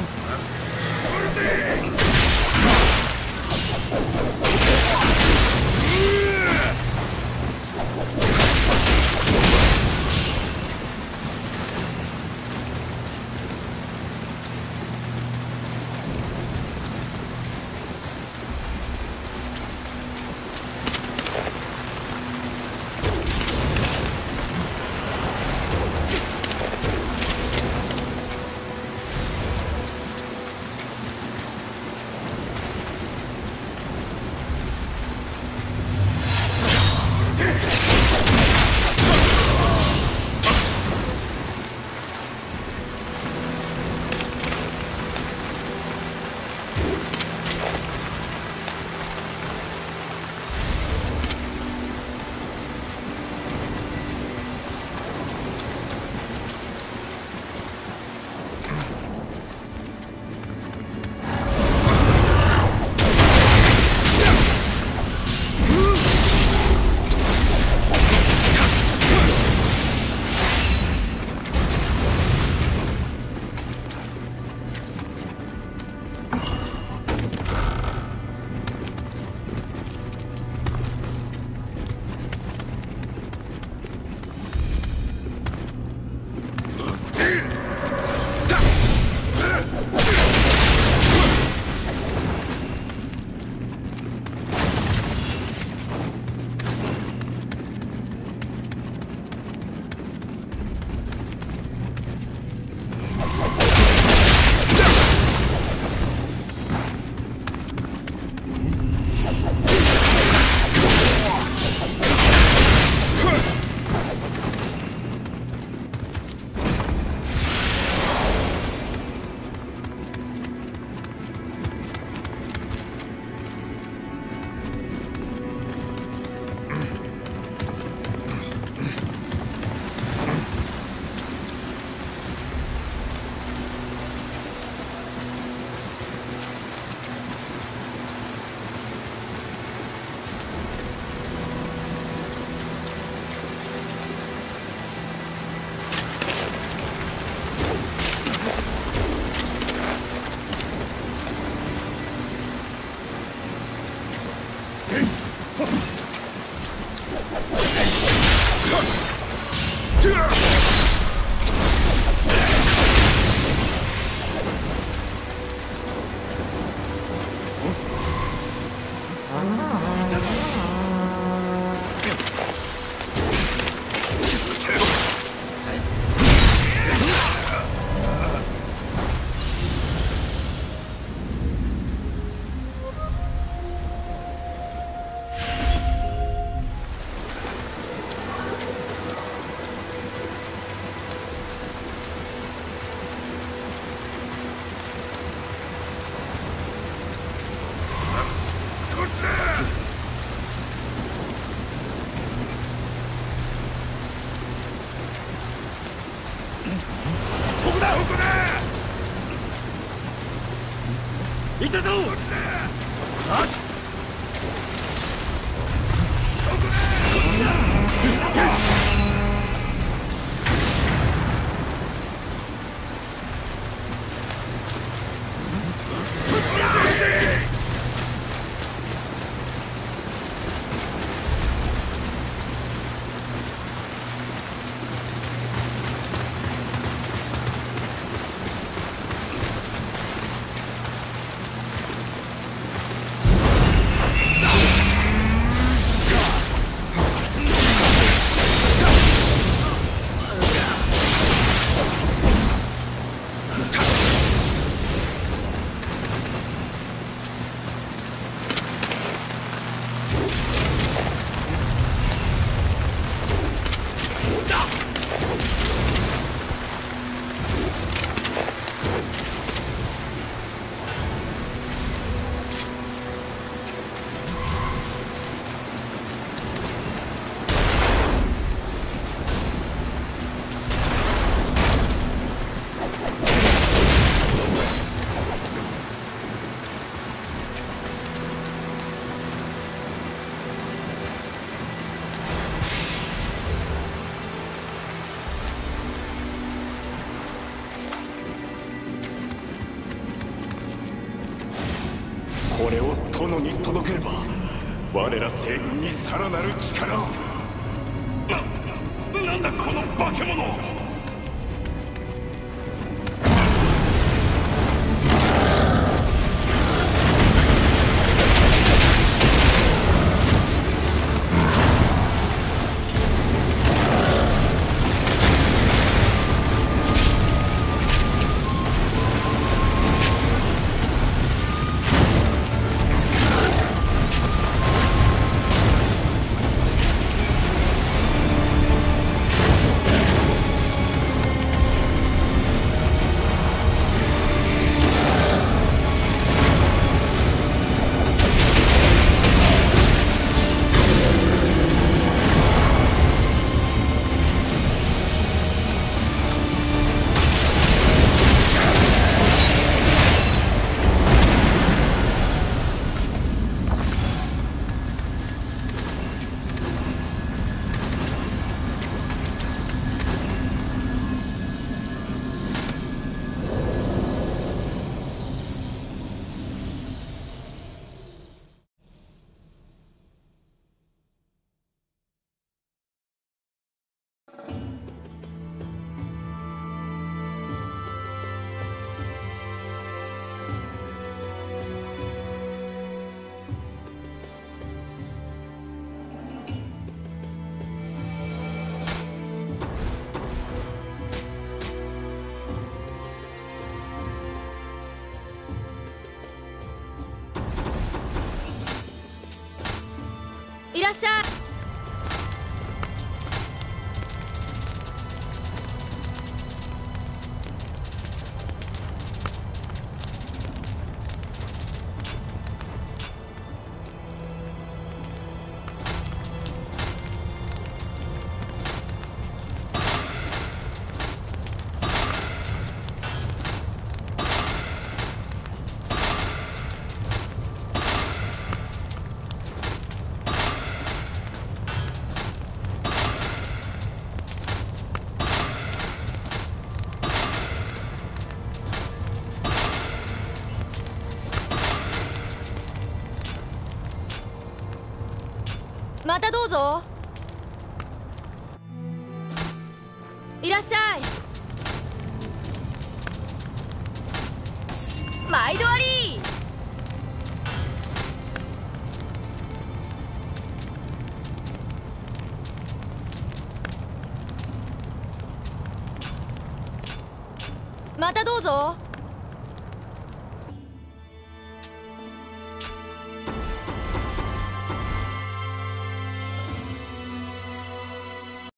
Oh, いたぞにさらなる力を。いらっしゃい。またどうぞ。いらっしゃい。